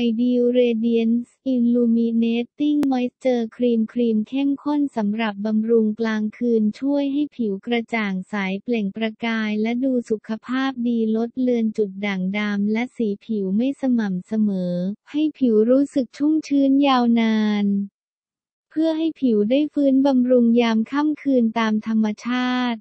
Ideal Radiance Illumina ting Moisture Cream ครีมเข้มข้นสำหรับบำรุงกลางคืนช่วยให้ผิวกระจ่างใสเปล่งประกายและดูสุขภาพดีลดเลือนจุดด่างดำและสีผิวไม่สม่ำเสมอ ให้ผิวรู้สึกชุ่มชื้นยาวนาน เพื่อให้ผิวได้ฟื้นบำรุงยามค่ำคืนตามธรรมชาติ